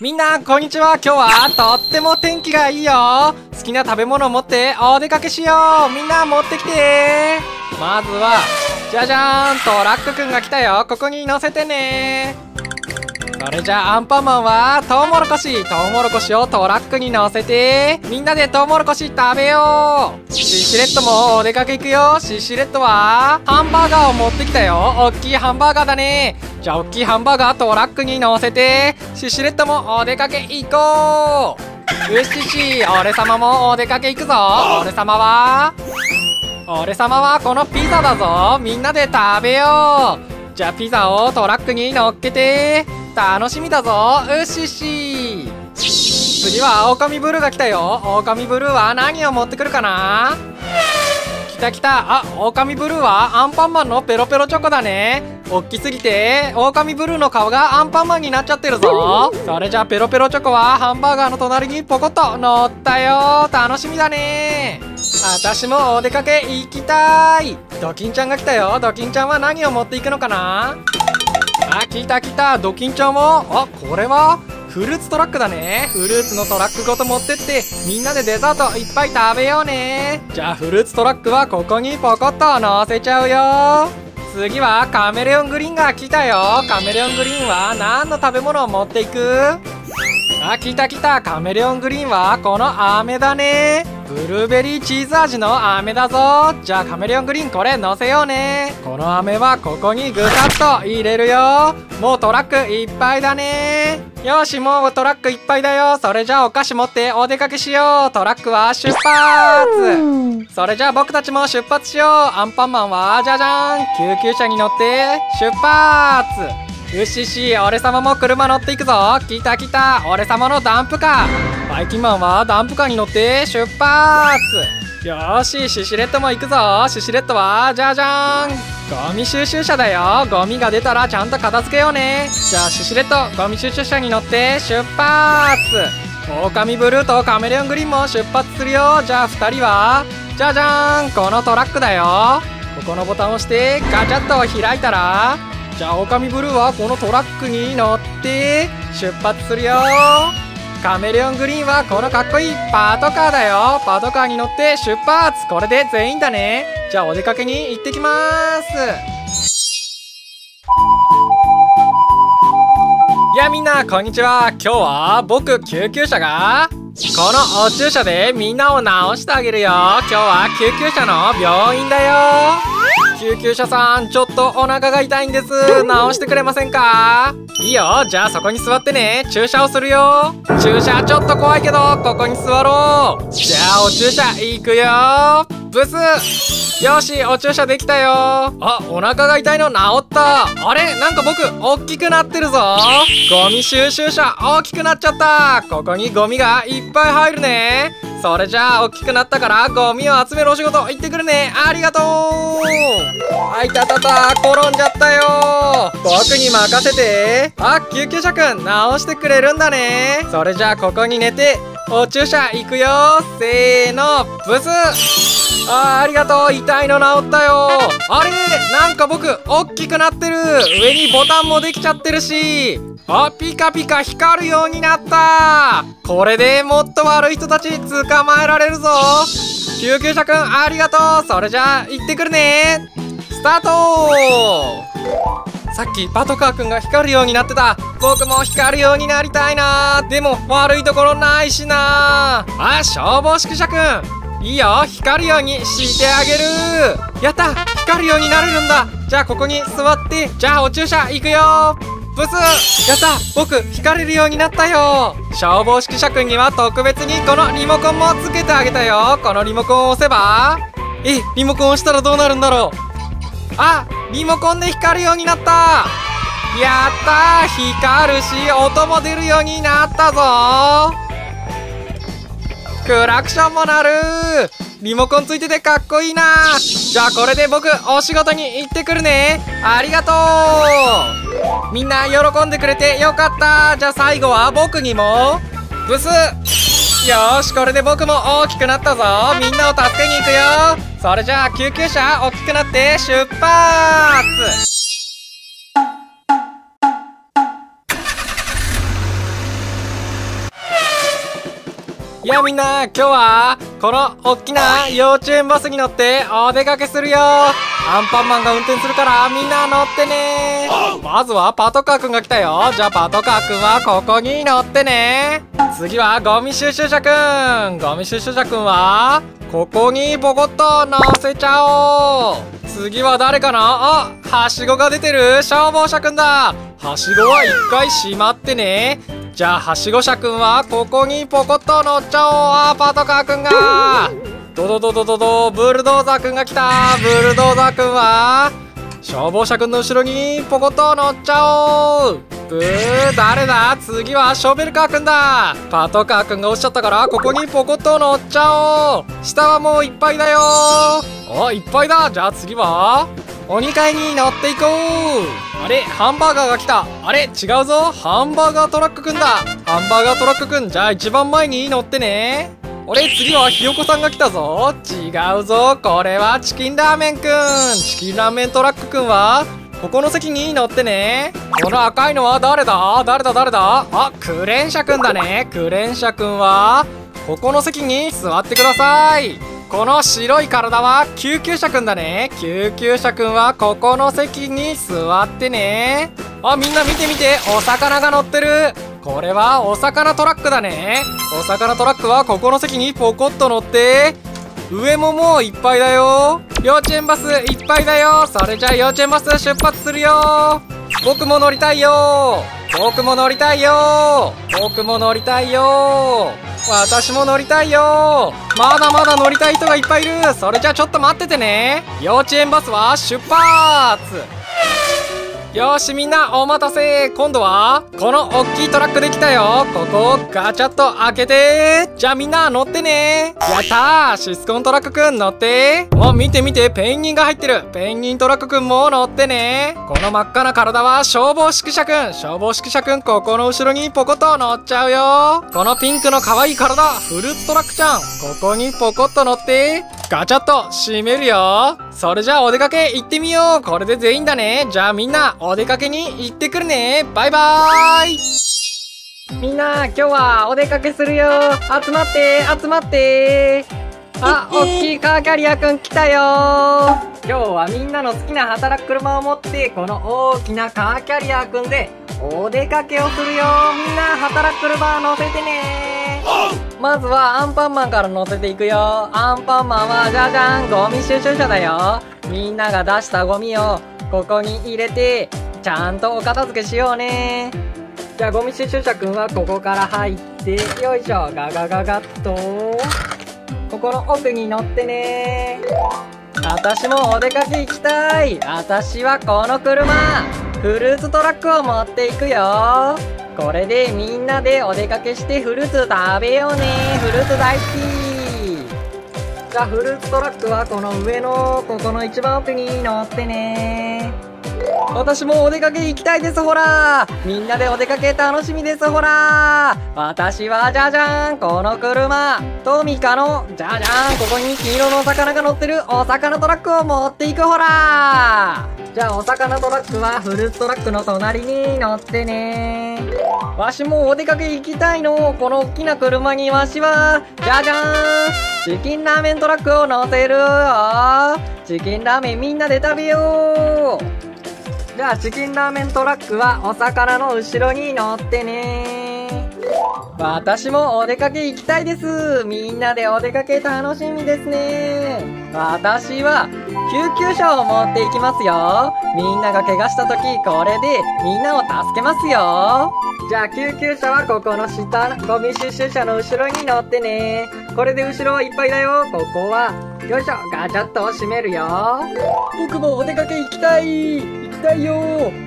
みんなこんにちは。今日はとっても天気がいいよ。好きな食べ物を持ってお出かけしよう。みんな持ってきて。まずはじゃじゃーんトラックくんが来たよ。ここに乗せてね。それじゃあアンパンマンはトウモロコシ。トウモロコシをトラックに乗せてみんなでトウモロコシ食べよう。シシレットもお出かけ行くよ。シシレットはハンバーガーを持ってきたよ。おっきいハンバーガーだね。じゃあおっきいハンバーガートラックに乗せてシシレットもお出かけ行こう。よしし俺様もお出かけ行くぞ。俺様は俺様はこのピザだぞ。みんなで食べよう。じゃあピザをトラックに乗っけて楽しみだぞうしし次はオオカミブルーが来たよ。オオカミブルーは何を持ってくるかな？た来た。あオオカミブルーはアンパンマンのペロペロチョコだね。大きすぎてオオカミブルーの顔がアンパンマンになっちゃってるぞ。それじゃあペロペロチョコはハンバーガーの隣にポコッと乗ったよ。楽しみだね。私もお出かけ行きたい。ドキンちゃんが来たよ。ドキンちゃんは何を持っていくのかな？あ来た来た。ドキンちゃんも。あこれは？フルーツトラックだね。フルーツのトラックごと持ってってみんなでデザートいっぱい食べようね。じゃあフルーツトラックはここにポコッと乗せちゃうよ。次はカメレオングリーンが来たよ。カメレオングリーンは何の食べ物を持っていく？あ来た来た。カメレオングリーンはこの飴だね。ブルーベリーチーズ味の飴だぞ。じゃあカメレオングリーンこれ乗せようね。この飴はここにグサッと入れるよ。もうトラックいっぱいだね。よしもうトラックいっぱいだよ。それじゃあお菓子持ってお出かけしよう。トラックは出発。それじゃあ僕たちも出発しよう。アンパンマンはじゃじゃん。救急車に乗って出発。よしし俺様も車乗っていくぞ。来た来た。俺様のダンプカー。バイキンマンはダンプカーに乗って出発よーしシシレットも行くぞ。シシレットはじゃじゃーん。ゴミ収集車だよ。ゴミが出たらちゃんと片付けようね。じゃあシシレットゴミ収集車に乗って出発。オオカミブルーとカメレオングリーンも出発するよ。じゃあ2人はじゃじゃーん。このトラックだよ。ここのボタンを押してガチャッと開いたらじゃあオオカミブルーはこのトラックに乗って出発するよ。カメレオングリーンはこのかっこいいパトカーだよ。パトカーに乗って出発。これで全員だね。じゃあお出かけに行ってきます。いやみんなこんにちは。今日は僕救急車がこのお注射でみんなを治してあげるよ。今日は救急車の病院だよ。救急車さんちょっとお腹が痛いんです。治してくれませんか？いいよ。じゃあそこに座ってね。注射をするよ。注射ちょっと怖いけどここに座ろう。じゃあお注射いくよ。ブス。よしお注射できたよ。あお腹が痛いの治った。あれなんか僕大きくなってるぞ。ゴミ収集車大きくなっちゃった。ここにゴミがいっぱい入るね。それじゃあ大きくなったからゴミを集めるお仕事行ってくるね。ありがとう。あいたたた転んじゃったよ。僕に任せて。あ救急車くん直してくれるんだね。それじゃあここに寝てお注射行くよ。せーのブス。あーありがとう。痛いの治ったよ。あれなんか僕大きくなってる。上にボタンもできちゃってるし。あピカピカ光るようになった。これでもっと悪い人たち捕まえられるぞ。救急車くんありがとう。それじゃあ行ってくるね。スタート。さっきパトカーくんが光るようになってた。僕も光るようになりたいな。でも悪いところないしな。あ消防宿舎くん。いいよ。光るようにしてあげる。やった。光るようになれるんだ。じゃあここに座って。じゃあお注射行くよ。ブスやった僕光れるようになったよ。消防宿舎くんには特別にこのリモコンもつけてあげたよ。このリモコンを押せば。えリモコン押したらどうなるんだろう。あリモコンで光るようになった。やった光るし音も出るようになったぞ。クラクションも鳴る。リモコンついててかっこいいな。じゃあこれで僕お仕事に行ってくるね。ありがとう。みんな喜んでくれてよかった。じゃあ最後は僕にも。ブス。よしこれで僕も大きくなったぞ。みんなを助けに行くよ。それじゃあ救急車大きくなって出発。いやみんな今日はこの大きな幼稚園バスに乗ってお出かけするよ。アンパンマンが運転するからみんな乗ってね。まずはパトカーくんが来たよ。じゃあパトカーくんはここに乗ってね。次はゴミ収集車くん。ゴミ収集車くんはここにボコッと乗せちゃおう。次は誰かな？あはしごが出てる。消防車くんだ。はしごは一回閉まってね。じゃあはしご車くんはここにポコッと乗っちゃおう。あパトカーくんが。ドドドドドドブルドーザーくんが来た。ブルドーザーくんは消防車くんの後ろにポコッと乗っちゃおう。ブー誰だ？次はショベルカーくんだ。パトカーくんが押しちゃったからここにポコッと乗っちゃおう。下はもういっぱいだよ。あいっぱいだ。じゃあ次はお2階に乗っていこう。あれハンバーガーが来た。あれ違うぞ。ハンバーガートラックくんだ。ハンバーガートラックくんじゃあ一番前に乗ってね。俺次はひよこさんが来たぞ。違うぞ。これはチキンラーメンくん。チキンラーメントラックくんはここの席に乗ってね。この赤いのは誰だ？誰だ？誰だ？あクレーン車くんだね。クレーン車くんはここの席に座ってください。この白い体は救急車くんだね。救急車くんはここの席に座ってね。あみんな見て見て。お魚が乗ってる。これはお魚トラックだね。お魚トラックはここの席にポコッと乗って上ももういっぱいだよ。幼稚園バスいっぱいだよ。それじゃあ幼稚園バス出発するよ。僕も乗りたいよ。僕も乗りたいよ。僕も乗りたいよ。私も乗りたいよ。まだまだ乗りたい人がいっぱいいる。それじゃあちょっと待っててね。幼稚園バスは出発。よしみんなお待たせ。今度はこの大きいトラックできたよ。ここをガチャッと開けて。じゃあみんな乗ってね。やったーシスコントラックくん乗って。もう見て見てペンギンが入ってる。ペンギントラックくんも乗ってね。この真っ赤な体は消防指揮者くん。消防指揮者くんここの後ろにポコッと乗っちゃうよ。このピンクの可愛い体フルトラックちゃん。ここにポコッと乗って。ガチャッと閉めるよ。それじゃあお出かけ行ってみよう。これで全員だね。じゃあみんなお出かけに行ってくるね。バイバーイ。みんな今日はお出かけするよ。集まって集まって。あ、おっきいカーキャリアくん来たよ。今日はみんなの好きな働く車を持ってこの大きなカーキャリアくんでお出かけをするよ。みんな働く車乗せてね。まずはアンパンマンから乗せていくよ。アンパンマンはじゃじゃんゴミ収集車だよ。みんなが出したゴミをここに入れてちゃんとお片付けしようね。じゃあゴミ収集車くんはここから入ってよいしょ。ガガガガッとここの奥に乗ってね。私もお出かけ行きたい。私はこの車フルーツトラックを持っていくよ。これでみんなでお出かけしてフルーツ食べようね。フルーツ大好き。じゃあフルーツトラックはこの上のここの一番奥に乗ってね。私もお出かけ行きたいですほらみんなでお出かけ楽しみですほら私はじゃじゃんこの車。トミカのじゃじゃんここに黄色のお魚が乗ってる。お魚トラックを持っていくほらじゃあお魚トラックはフルーツトラックの隣に乗ってね。わしもお出かけ行きたいの。この大きな車にわしはじゃじゃーんチキンラーメントラックを乗せるよ。チキンラーメンみんなで食べよう。じゃあチキンラーメントラックはお魚の後ろに乗ってね私もお出かけ行きたいです。みんなでお出かけ楽しみですね。私は救急車を持っていきますよ。みんなが怪我した時これでみんなを助けますよ。じゃあ救急車はここの下ゴミ収集車の後ろに乗ってね。これで後ろはいっぱいだよ。ここはよいしょガチャッと閉めるよ。僕もお出かけ行きたい。行きたいよ。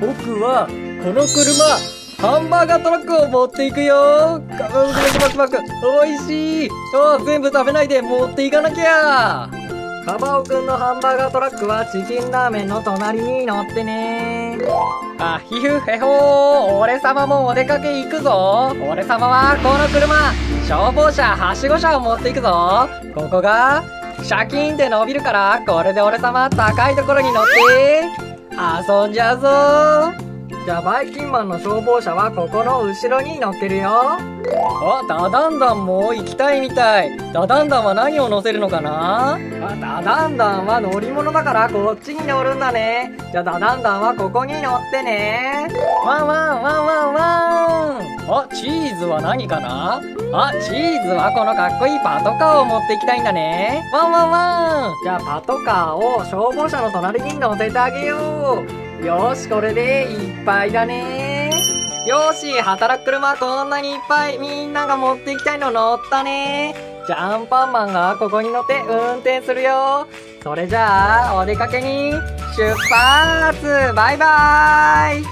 僕はこの車ハンバーガートラックを持っていくよ。ガババババババ美味しい。あ全部食べないで持っていかなきゃ。カバオくんのハンバーガートラックはチキンラーメンの隣に乗ってね。あひふへほー。俺様もお出かけ行くぞ。俺様はこの車消防車はしご車を持っていくぞ。ここがシャキーンって伸びるからこれで俺様高いところに乗って。遊んじゃうぞ。じゃあバイキンマンの消防車はここの後ろに乗ってるよ。あダダンダンも行きたいみたい。ダダンダンは何を乗せるのかな？あダダンダンは乗り物だからこっちに乗るんだね。じゃあダダンダンはここに乗ってね。ワンワンワンワンワン。あチーズは何かな？あチーズはこのかっこいいパトカーを持っていきたいんだね。ワンワンワン。じゃあパトカーを消防車の隣に乗せてあげよう。よしこれでいっぱいだね。よし働く車こんなにいっぱいみんなが持っていきたいの乗ったね。じゃあアンパンマンがここに乗って運転するよ。それじゃあお出かけに。出発!バイバーイ!